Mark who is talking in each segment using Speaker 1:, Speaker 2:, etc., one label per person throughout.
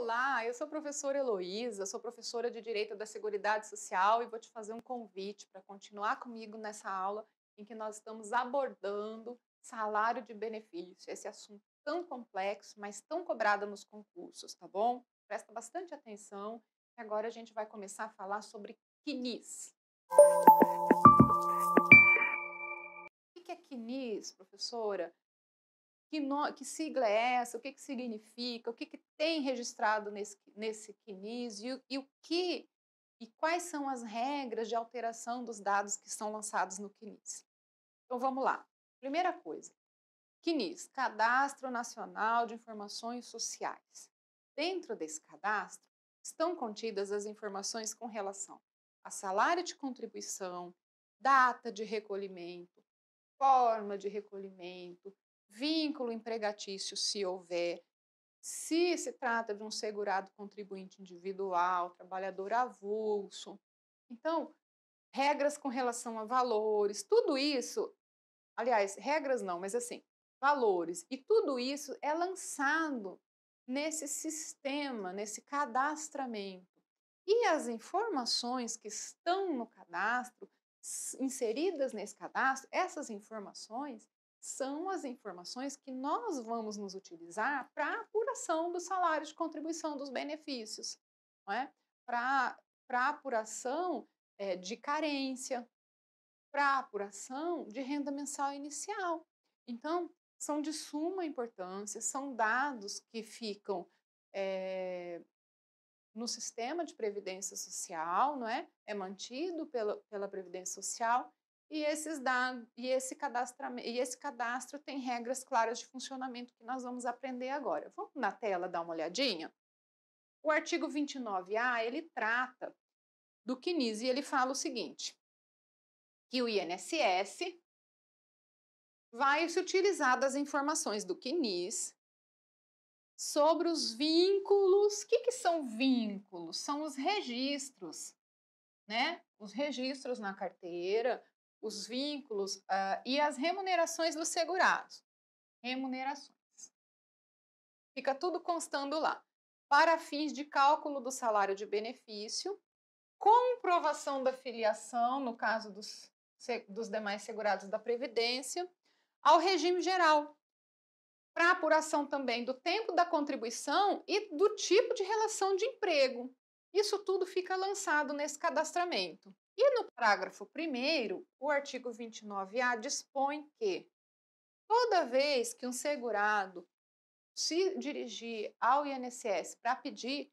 Speaker 1: Olá, eu sou a professora Heloísa, sou professora de Direito da Seguridade Social e vou te fazer um convite para continuar comigo nessa aula em que nós estamos abordando salário de benefício, esse assunto tão complexo, mas tão cobrado nos concursos, tá bom? Presta bastante atenção, que agora a gente vai começar a falar sobre CNIS. O que é CNIS, professora? Que, no, que sigla é essa? O que, que significa? O que, que tem registrado nesse, nesse CNIS? E, e o que e quais são as regras de alteração dos dados que são lançados no CNIS? Então vamos lá. Primeira coisa, CNIS, Cadastro Nacional de Informações Sociais. Dentro desse cadastro estão contidas as informações com relação a salário de contribuição, data de recolhimento, forma de recolhimento, vínculo empregatício, se houver, se se trata de um segurado contribuinte individual, trabalhador avulso. Então, regras com relação a valores, tudo isso, aliás, regras não, mas assim, valores, e tudo isso é lançado nesse sistema, nesse cadastramento. E as informações que estão no cadastro, inseridas nesse cadastro, essas informações são as informações que nós vamos nos utilizar para apuração do salário de contribuição dos benefícios, não é? para apuração é, de carência, para apuração de renda mensal inicial. Então, são de suma importância, são dados que ficam é, no sistema de previdência social, não é? É mantido pela, pela previdência social e esses dados e esse cadastramento e esse cadastro tem regras claras de funcionamento que nós vamos aprender agora. Vamos na tela dar uma olhadinha. O artigo 29A ele trata do CNIS e ele fala o seguinte: que o INSS vai se utilizar das informações do CNIS sobre os vínculos. O que, que são vínculos? São os registros, né? Os registros na carteira, os vínculos uh, e as remunerações dos segurados. Remunerações. Fica tudo constando lá. Para fins de cálculo do salário de benefício, comprovação da filiação, no caso dos, dos demais segurados da Previdência, ao regime geral. Para apuração também do tempo da contribuição e do tipo de relação de emprego. Isso tudo fica lançado nesse cadastramento. E no parágrafo 1, o artigo 29A dispõe que toda vez que um segurado se dirigir ao INSS para pedir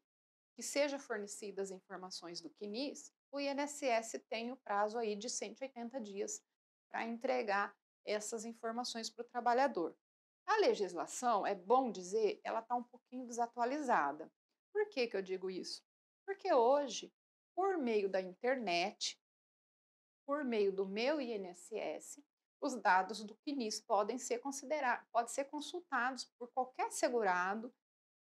Speaker 1: que seja fornecidas informações do CNIS, o INSS tem o prazo aí de 180 dias para entregar essas informações para o trabalhador. A legislação, é bom dizer, ela está um pouquinho desatualizada. Por que, que eu digo isso? Porque hoje por meio da internet, por meio do meu INSS, os dados do CNIS podem ser considerados, podem ser consultados por qualquer segurado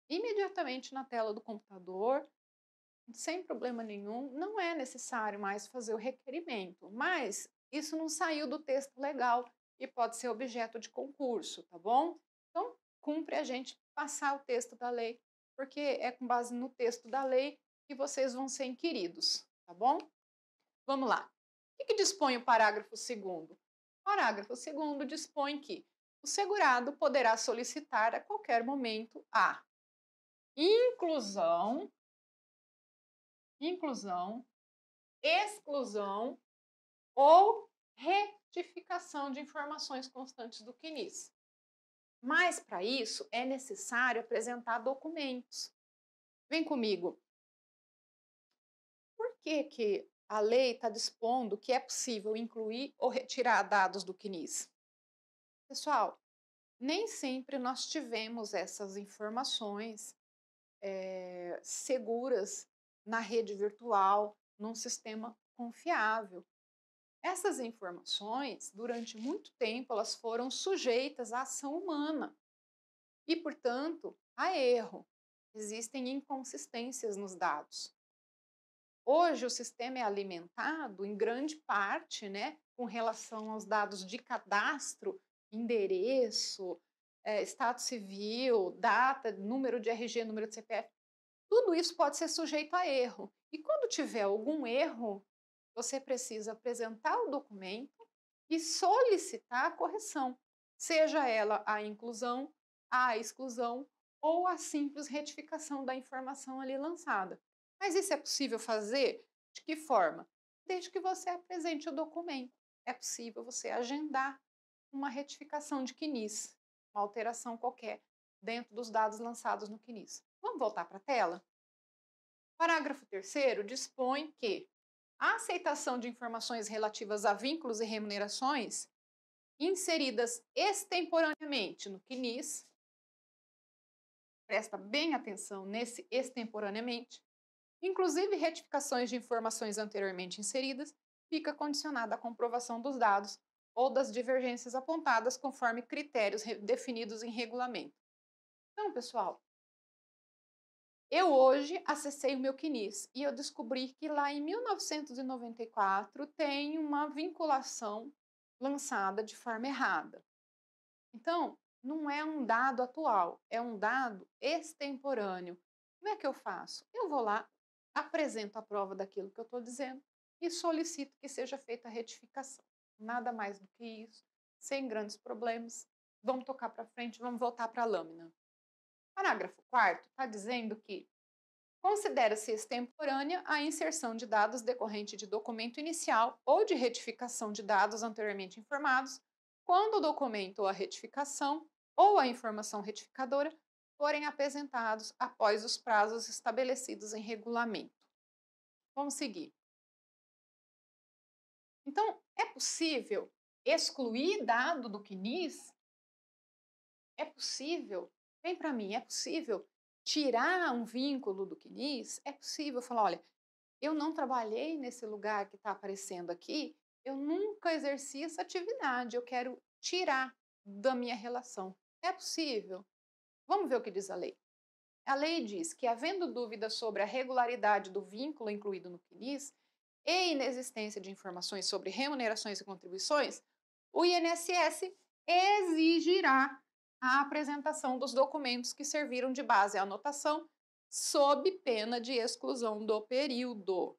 Speaker 1: imediatamente na tela do computador, sem problema nenhum. Não é necessário mais fazer o requerimento, mas isso não saiu do texto legal e pode ser objeto de concurso, tá bom? Então, cumpre a gente passar o texto da lei, porque é com base no texto da lei que vocês vão ser inquiridos, tá bom? Vamos lá. O que, que dispõe o parágrafo 2? O parágrafo 2 dispõe que o segurado poderá solicitar a qualquer momento a inclusão, inclusão, exclusão ou retificação de informações constantes do CNIS. Mas para isso é necessário apresentar documentos. Vem comigo que, que a lei está dispondo que é possível incluir ou retirar dados do CNIS? Pessoal, nem sempre nós tivemos essas informações é, seguras na rede virtual, num sistema confiável. Essas informações, durante muito tempo, elas foram sujeitas à ação humana e, portanto, a erro. Existem inconsistências nos dados. Hoje o sistema é alimentado em grande parte, né, com relação aos dados de cadastro, endereço, é, estado civil, data, número de RG, número de CPF. tudo isso pode ser sujeito a erro. E quando tiver algum erro, você precisa apresentar o documento e solicitar a correção, seja ela a inclusão, a exclusão ou a simples retificação da informação ali lançada. Mas isso é possível fazer? De que forma? Desde que você apresente o documento. É possível você agendar uma retificação de CNIS, uma alteração qualquer dentro dos dados lançados no CNIS. Vamos voltar para a tela? Parágrafo 3 dispõe que a aceitação de informações relativas a vínculos e remunerações inseridas extemporaneamente no CNIS, presta bem atenção nesse extemporaneamente, inclusive retificações de informações anteriormente inseridas, fica condicionada à comprovação dos dados ou das divergências apontadas conforme critérios definidos em regulamento. Então, pessoal, eu hoje acessei o meu CNIS e eu descobri que lá em 1994 tem uma vinculação lançada de forma errada. Então, não é um dado atual, é um dado extemporâneo. Como é que eu faço? Eu vou lá, apresento a prova daquilo que eu estou dizendo e solicito que seja feita a retificação. Nada mais do que isso, sem grandes problemas. Vamos tocar para frente, vamos voltar para a lâmina. Parágrafo 4 está dizendo que considera-se extemporânea a inserção de dados decorrente de documento inicial ou de retificação de dados anteriormente informados, quando o documento ou a retificação ou a informação retificadora forem apresentados após os prazos estabelecidos em regulamento. Vamos seguir. Então, é possível excluir dado do CNIS? É possível Vem para mim, é possível tirar um vínculo do CNIS? É possível falar, olha, eu não trabalhei nesse lugar que está aparecendo aqui, eu nunca exerci essa atividade, eu quero tirar da minha relação. É possível? Vamos ver o que diz a lei. A lei diz que, havendo dúvida sobre a regularidade do vínculo incluído no CNIS e inexistência de informações sobre remunerações e contribuições, o INSS exigirá a apresentação dos documentos que serviram de base à anotação, sob pena de exclusão do período.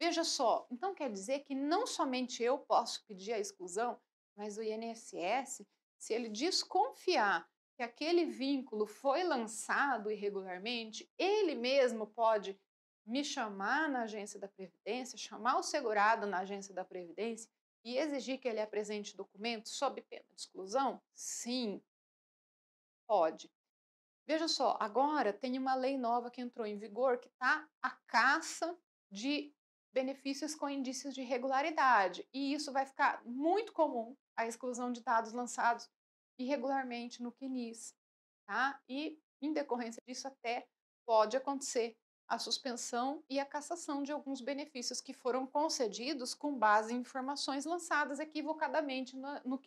Speaker 1: Veja só, então quer dizer que não somente eu posso pedir a exclusão, mas o INSS, se ele desconfiar que aquele vínculo foi lançado irregularmente, ele mesmo pode me chamar na agência da Previdência, chamar o segurado na agência da Previdência e exigir que ele apresente documentos sob pena de exclusão? Sim, Pode. Veja só, agora tem uma lei nova que entrou em vigor que está a caça de benefícios com indícios de irregularidade. E isso vai ficar muito comum, a exclusão de dados lançados irregularmente no CNIS. Tá? E, em decorrência disso, até pode acontecer a suspensão e a cassação de alguns benefícios que foram concedidos com base em informações lançadas equivocadamente no, no.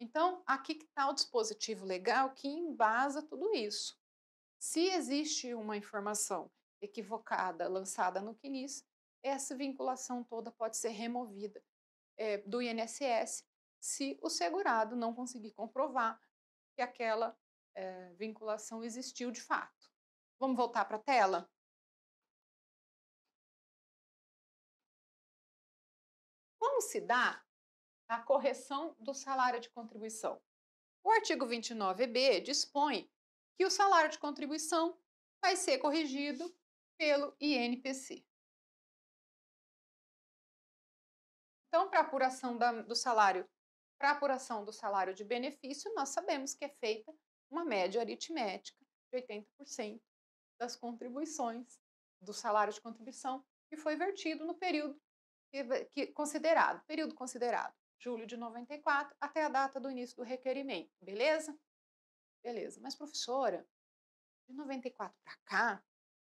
Speaker 1: Então, aqui está o dispositivo legal que embasa tudo isso. Se existe uma informação equivocada lançada no CNIS, essa vinculação toda pode ser removida é, do INSS se o segurado não conseguir comprovar que aquela é, vinculação existiu de fato. Vamos voltar para a tela? Como se dá a correção do salário de contribuição. O artigo 29b dispõe que o salário de contribuição vai ser corrigido pelo INPC. Então, para apuração da, do salário, para apuração do salário de benefício, nós sabemos que é feita uma média aritmética de 80% das contribuições do salário de contribuição que foi vertido no período que, que, considerado, período considerado julho de 94, até a data do início do requerimento, beleza? Beleza. Mas, professora, de 94 para cá,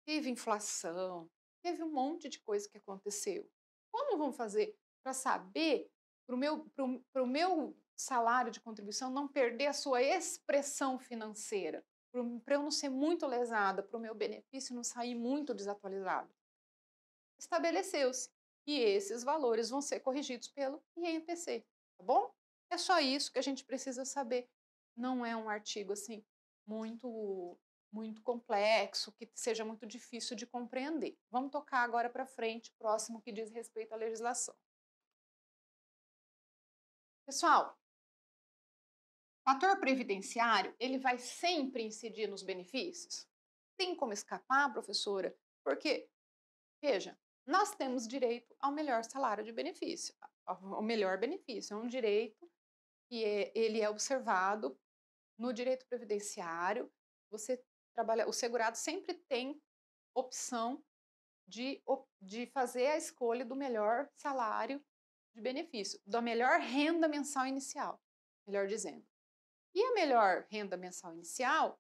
Speaker 1: teve inflação, teve um monte de coisa que aconteceu. Como vamos fazer para saber, para o meu, pro, pro meu salário de contribuição não perder a sua expressão financeira? Para eu não ser muito lesada, para o meu benefício não sair muito desatualizado? Estabeleceu-se e esses valores vão ser corrigidos pelo INPC, tá bom? É só isso que a gente precisa saber. Não é um artigo assim muito muito complexo, que seja muito difícil de compreender. Vamos tocar agora para frente, próximo que diz respeito à legislação. Pessoal, fator previdenciário, ele vai sempre incidir nos benefícios? Tem como escapar, professora? Porque, veja, nós temos direito ao melhor salário de benefício, ao melhor benefício, é um direito que é, ele é observado no direito previdenciário. Você trabalha, o segurado sempre tem opção de, de fazer a escolha do melhor salário de benefício, da melhor renda mensal inicial, melhor dizendo. E a melhor renda mensal inicial,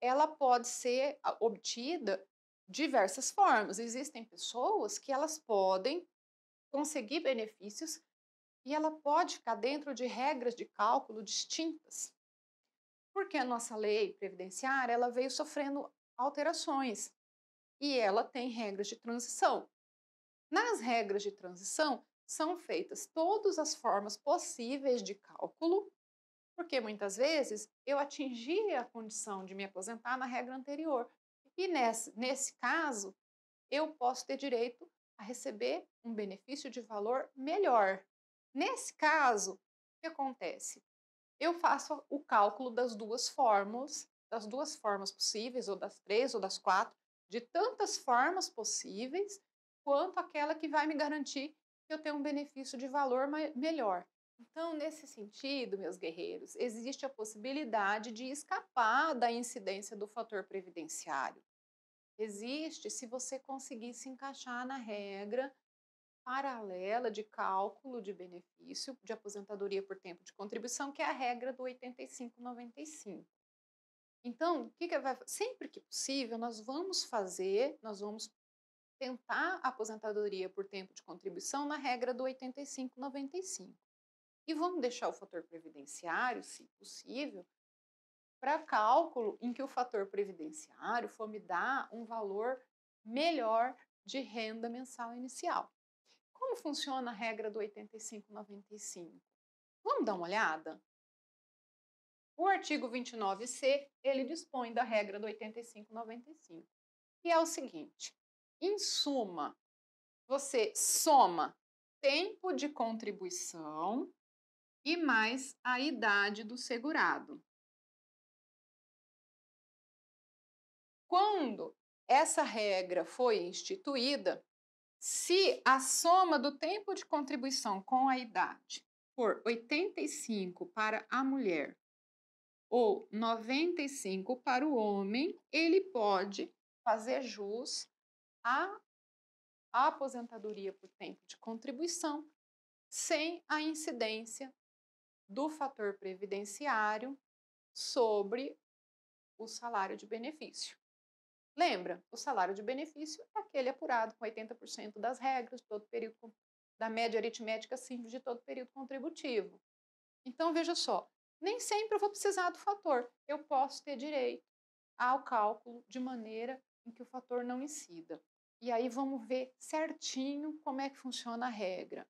Speaker 1: ela pode ser obtida diversas formas. Existem pessoas que elas podem conseguir benefícios e ela pode ficar dentro de regras de cálculo distintas. Porque a nossa lei previdenciária, ela veio sofrendo alterações e ela tem regras de transição. Nas regras de transição, são feitas todas as formas possíveis de cálculo, porque muitas vezes eu atingi a condição de me aposentar na regra anterior. E nesse, nesse caso, eu posso ter direito a receber um benefício de valor melhor. Nesse caso, o que acontece? Eu faço o cálculo das duas formas, das duas formas possíveis, ou das três, ou das quatro, de tantas formas possíveis, quanto aquela que vai me garantir eu tenho um benefício de valor melhor. Então, nesse sentido, meus guerreiros, existe a possibilidade de escapar da incidência do fator previdenciário. Existe se você conseguir se encaixar na regra paralela de cálculo de benefício de aposentadoria por tempo de contribuição, que é a regra do 85-95. Então, que, que vai sempre que possível, nós vamos fazer, nós vamos tentar a aposentadoria por tempo de contribuição na regra do 85-95. E vamos deixar o fator previdenciário, se possível, para cálculo em que o fator previdenciário for me dar um valor melhor de renda mensal inicial. Como funciona a regra do 85-95? Vamos dar uma olhada? O artigo 29C, ele dispõe da regra do 85-95, que é o seguinte: em suma, você soma tempo de contribuição e mais a idade do segurado. Quando essa regra foi instituída, se a soma do tempo de contribuição com a idade for 85 para a mulher ou 95 para o homem, ele pode fazer jus a, a aposentadoria por tempo de contribuição sem a incidência do fator previdenciário sobre o salário de benefício. Lembra, o salário de benefício é aquele apurado com 80% das regras de todo período da média aritmética simples de todo período contributivo. Então veja só, nem sempre eu vou precisar do fator. Eu posso ter direito ao cálculo de maneira em que o fator não incida. E aí vamos ver certinho como é que funciona a regra.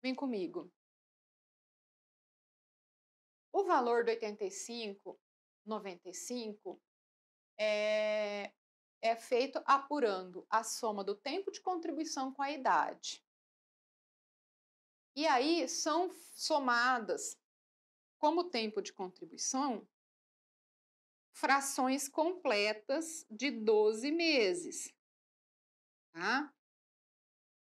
Speaker 1: Vem comigo. O valor do 85, 95 é, é feito apurando a soma do tempo de contribuição com a idade. E aí são somadas, como tempo de contribuição, frações completas de 12 meses. Tá?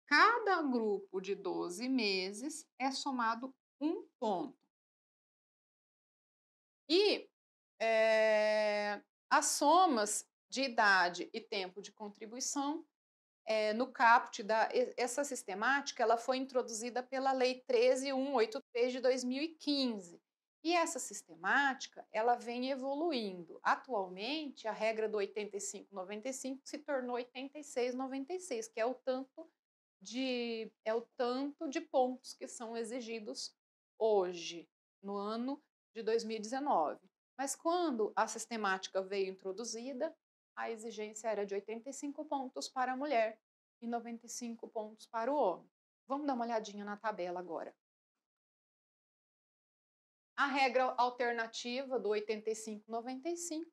Speaker 1: Cada grupo de 12 meses é somado um ponto. E é, as somas de idade e tempo de contribuição é, no caput da essa sistemática ela foi introduzida pela lei 13183 de 2015 e essa sistemática, ela vem evoluindo. Atualmente, a regra do 85-95 se tornou 86-96, que é o tanto de é o tanto de pontos que são exigidos hoje, no ano de 2019. Mas quando a sistemática veio introduzida, a exigência era de 85 pontos para a mulher e 95 pontos para o homem. Vamos dar uma olhadinha na tabela agora. A regra alternativa do 85-95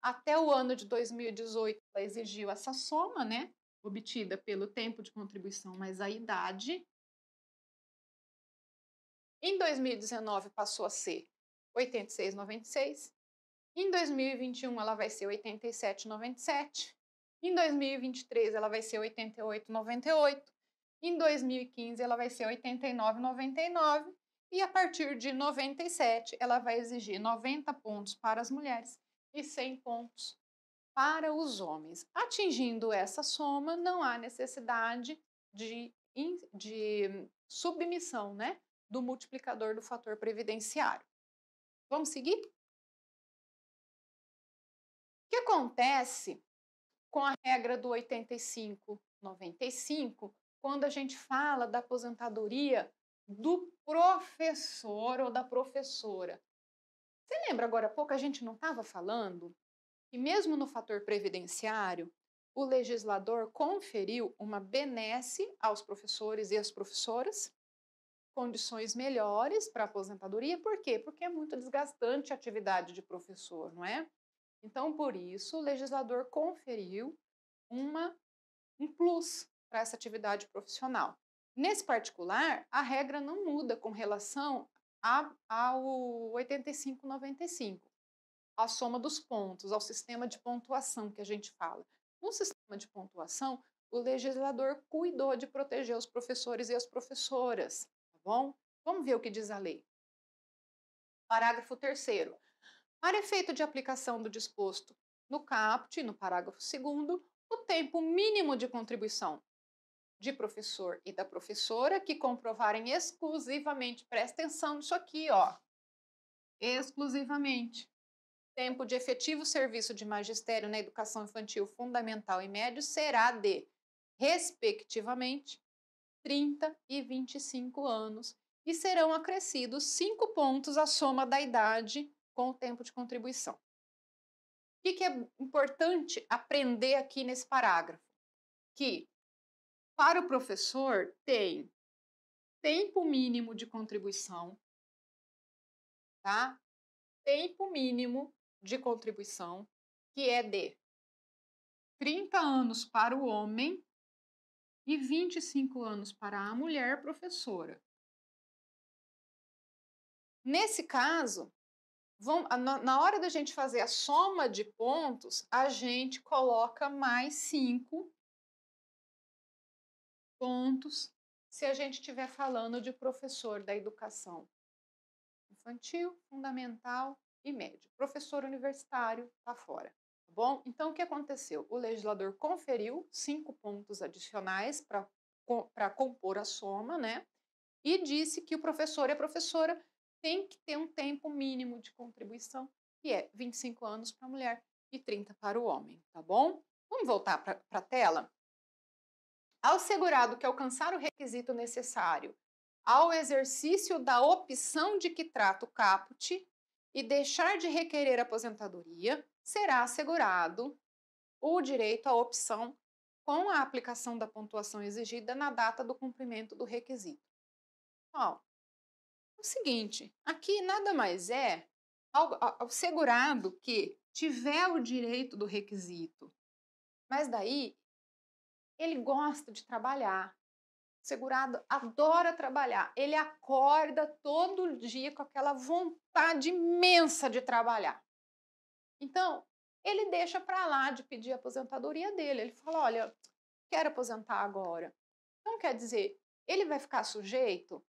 Speaker 1: Até o ano de 2018, ela exigiu essa soma, né? Obtida pelo tempo de contribuição mais a idade. Em 2019 passou a ser 86,96. Em 2021 ela vai ser 87,97. Em 2023 ela vai ser 88,98. Em 2015 ela vai ser 89,99 e a partir de 97 ela vai exigir 90 pontos para as mulheres e 100 pontos para os homens. Atingindo essa soma, não há necessidade de, de submissão né, do multiplicador do fator previdenciário. Vamos seguir? O que acontece com a regra do 85-95 quando a gente fala da aposentadoria do professor ou da professora. Você lembra agora há pouco a gente não estava falando que mesmo no fator previdenciário, o legislador conferiu uma benesse aos professores e às professoras, condições melhores para a aposentadoria, por quê? Porque é muito desgastante a atividade de professor, não é? Então, por isso, o legislador conferiu uma, um plus para essa atividade profissional. Nesse particular, a regra não muda com relação a, ao 85-95, a soma dos pontos, ao sistema de pontuação que a gente fala. No sistema de pontuação, o legislador cuidou de proteger os professores e as professoras, tá bom? Vamos ver o que diz a lei. Parágrafo 3 Para efeito de aplicação do disposto no caput, no parágrafo 2 o tempo mínimo de contribuição de professor e da professora que comprovarem exclusivamente, presta atenção nisso aqui, ó, exclusivamente, tempo de efetivo serviço de magistério na educação infantil fundamental e médio será de, respectivamente, 30 e 25 anos e serão acrescidos 5 pontos à soma da idade com o tempo de contribuição. O que, que é importante aprender aqui nesse parágrafo? Que para o professor, tem tempo mínimo de contribuição, tá? Tempo mínimo de contribuição, que é de 30 anos para o homem e 25 anos para a mulher professora. Nesse caso, vamos, na hora da gente fazer a soma de pontos, a gente coloca mais 5 pontos se a gente estiver falando de professor da educação infantil, fundamental e médio. Professor universitário está fora, tá bom? Então, o que aconteceu? O legislador conferiu cinco pontos adicionais para compor a soma, né? E disse que o professor e a professora têm que ter um tempo mínimo de contribuição, que é 25 anos para a mulher e 30 para o homem, tá bom? Vamos voltar para a tela? Ao segurado que alcançar o requisito necessário ao exercício da opção de que trata o caput e deixar de requerer aposentadoria, será assegurado o direito à opção com a aplicação da pontuação exigida na data do cumprimento do requisito. Ó, o seguinte, aqui nada mais é ao, ao segurado que tiver o direito do requisito, mas daí ele gosta de trabalhar. O segurado adora trabalhar. Ele acorda todo dia com aquela vontade imensa de trabalhar. Então, ele deixa para lá de pedir a aposentadoria dele. Ele fala: Olha, quero aposentar agora. Então, quer dizer, ele vai ficar sujeito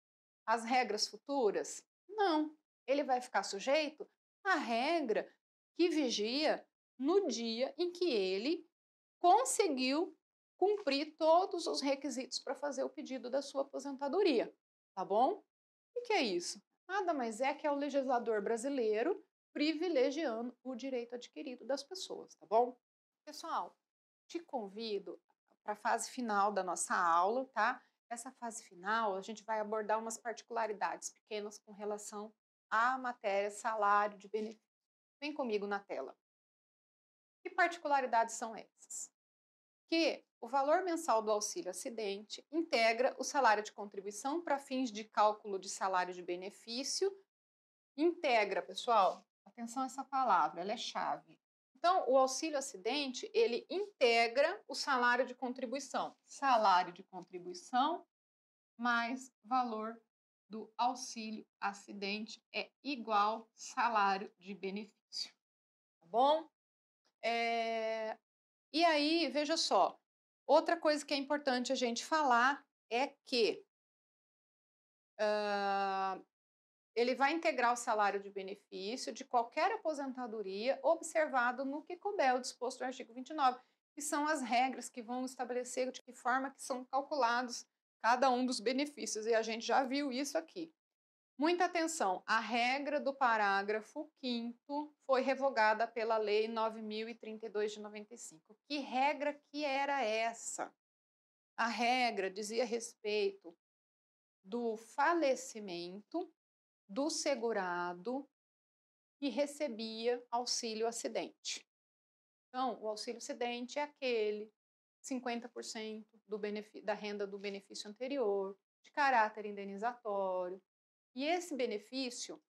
Speaker 1: às regras futuras? Não. Ele vai ficar sujeito à regra que vigia no dia em que ele conseguiu cumprir todos os requisitos para fazer o pedido da sua aposentadoria, tá bom? O que é isso? Nada mais é que é o legislador brasileiro privilegiando o direito adquirido das pessoas, tá bom? Pessoal, te convido para a fase final da nossa aula, tá? Essa fase final, a gente vai abordar umas particularidades pequenas com relação à matéria salário de benefício. Vem comigo na tela. Que particularidades são essas? Que o valor mensal do auxílio acidente integra o salário de contribuição para fins de cálculo de salário de benefício. Integra, pessoal, atenção a essa palavra, ela é chave. Então, o auxílio acidente, ele integra o salário de contribuição. Salário de contribuição mais valor do auxílio acidente é igual salário de benefício. Tá bom? É... E aí, veja só, outra coisa que é importante a gente falar é que uh, ele vai integrar o salário de benefício de qualquer aposentadoria observado no que couber o disposto no artigo 29, que são as regras que vão estabelecer de que forma que são calculados cada um dos benefícios, e a gente já viu isso aqui. Muita atenção, a regra do parágrafo 5 foi revogada pela Lei 9032 de 95. Que regra que era essa? A regra dizia respeito do falecimento do segurado que recebia auxílio acidente. Então, o auxílio acidente é aquele 50% do da renda do benefício anterior, de caráter indenizatório. E esse benefício,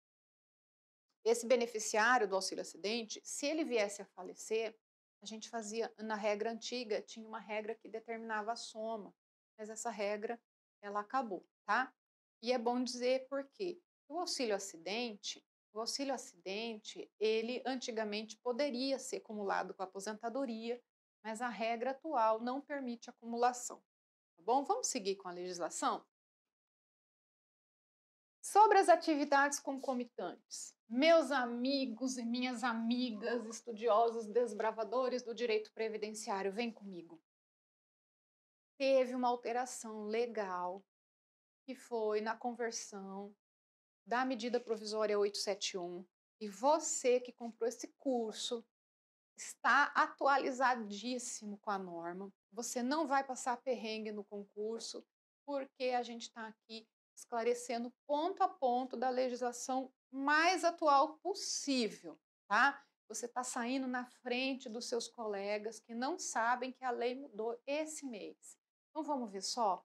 Speaker 1: esse beneficiário do auxílio acidente, se ele viesse a falecer, a gente fazia, na regra antiga, tinha uma regra que determinava a soma, mas essa regra, ela acabou, tá? E é bom dizer por quê. O auxílio acidente, o auxílio acidente, ele antigamente poderia ser acumulado com a aposentadoria, mas a regra atual não permite acumulação. Tá bom? Vamos seguir com a legislação? Sobre as atividades concomitantes, meus amigos e minhas amigas, estudiosos, desbravadores do direito previdenciário, vem comigo. Teve uma alteração legal que foi na conversão da medida provisória 871 e você que comprou esse curso está atualizadíssimo com a norma. Você não vai passar perrengue no concurso, porque a gente está aqui esclarecendo ponto a ponto da legislação mais atual possível, tá? Você está saindo na frente dos seus colegas que não sabem que a lei mudou esse mês. Então vamos ver só o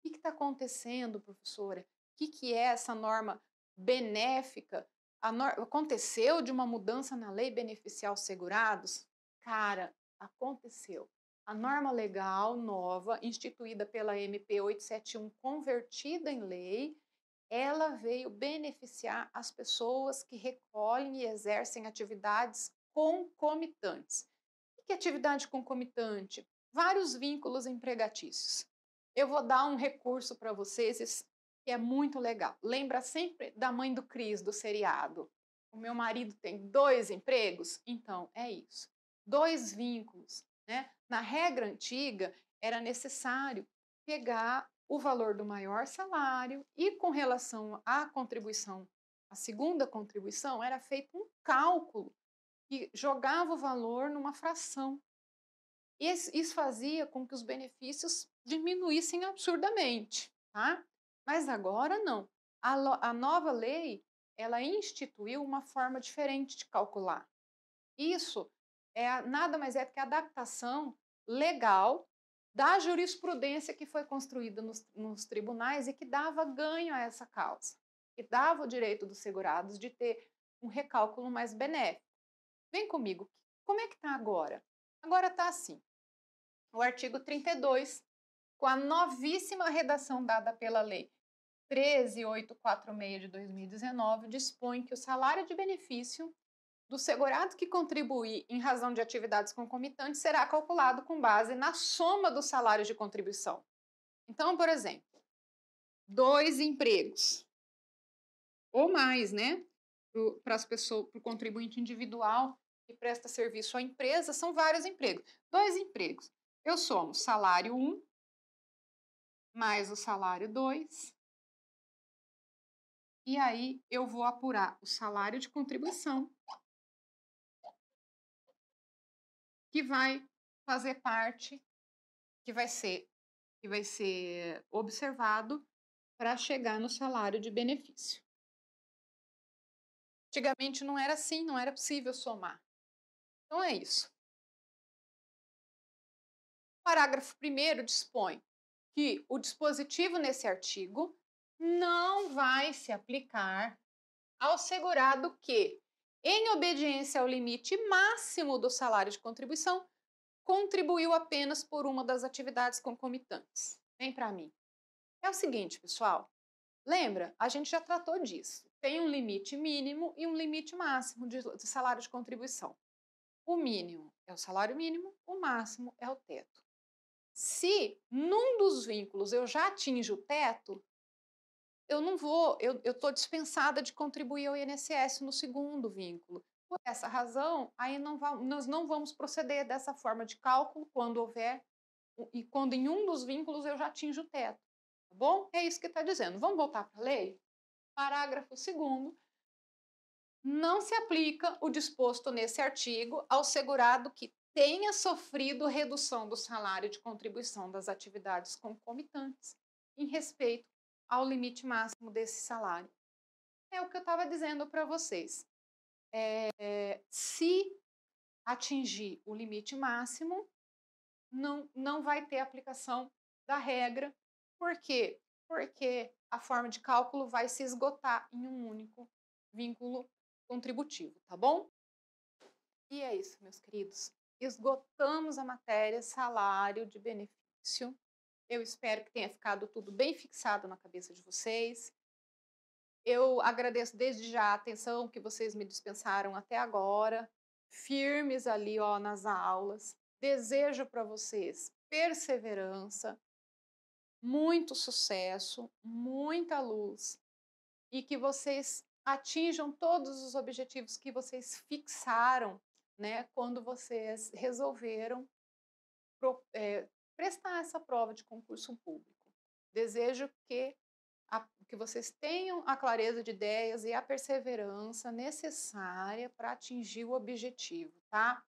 Speaker 1: que está acontecendo, professora? O que, que é essa norma benéfica aconteceu de uma mudança na lei beneficial segurados? Cara, aconteceu. A norma legal nova, instituída pela MP 871, convertida em lei, ela veio beneficiar as pessoas que recolhem e exercem atividades concomitantes. O que é atividade concomitante? Vários vínculos empregatícios. Eu vou dar um recurso para vocês que é muito legal. Lembra sempre da mãe do Cris, do seriado. O meu marido tem dois empregos? Então, é isso. Dois vínculos. Né? Na regra antiga, era necessário pegar o valor do maior salário e, com relação à contribuição, a segunda contribuição, era feito um cálculo que jogava o valor numa fração. Isso fazia com que os benefícios diminuíssem absurdamente. Tá? Mas agora não. A, a nova lei, ela instituiu uma forma diferente de calcular. Isso é nada mais é do que a adaptação legal da jurisprudência que foi construída nos, nos, tribunais e que dava ganho a essa causa, que dava o direito dos segurados de ter um recálculo mais benéfico. Vem comigo, como é que está agora? Agora está assim. O artigo 32, com a novíssima redação dada pela lei 13846 de 2019 dispõe que o salário de benefício do segurado que contribuir em razão de atividades concomitantes será calculado com base na soma dos salários de contribuição. Então, por exemplo, dois empregos ou mais, né, para as pessoas, para o contribuinte individual que presta serviço à empresa, são vários empregos. Dois empregos. Eu somo salário 1 um, mais o salário 2 e aí eu vou apurar o salário de contribuição, que vai fazer parte, que vai ser, que vai ser observado para chegar no salário de benefício. Antigamente não era assim, não era possível somar. Então é isso. O parágrafo 1 dispõe que o dispositivo nesse artigo não vai se aplicar ao segurado que em obediência ao limite máximo do salário de contribuição, contribuiu apenas por uma das atividades concomitantes. Vem para mim. É o seguinte, pessoal. Lembra? A gente já tratou disso. Tem um limite mínimo e um limite máximo de, de salário de contribuição. O mínimo é o salário mínimo, o máximo é o teto. Se num dos vínculos eu já atinjo o teto, eu não vou, eu estou dispensada de contribuir ao INSS no segundo vínculo. Por essa razão, aí não nós não vamos proceder dessa forma de cálculo quando houver e quando em um dos vínculos eu já atinjo o teto. Tá bom? É isso que está dizendo. Vamos voltar para a lei? Parágrafo 2 não se aplica o disposto nesse artigo ao segurado que tenha sofrido redução do salário de contribuição das atividades concomitantes em respeito ao limite máximo desse salário. É o que eu estava dizendo para vocês. É, se atingir o limite máximo, não, não vai ter aplicação da regra. Por quê? Porque a forma de cálculo vai se esgotar em um único vínculo contributivo, tá bom? E é isso, meus queridos. Esgotamos a matéria salário de benefício. Eu espero que tenha ficado tudo bem fixado na cabeça de vocês. Eu agradeço desde já a atenção que vocês me dispensaram até agora, firmes ali ó nas aulas. Desejo para vocês perseverança, muito sucesso, muita luz e que vocês atinjam todos os objetivos que vocês fixaram, né, quando vocês resolveram é, prestar essa prova de concurso público. Desejo que, a, que vocês tenham a clareza de ideias e a perseverança necessária para atingir o objetivo, tá?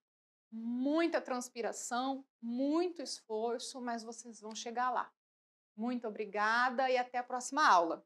Speaker 1: Muita transpiração, muito esforço, mas vocês vão chegar lá. Muito obrigada e até a próxima aula.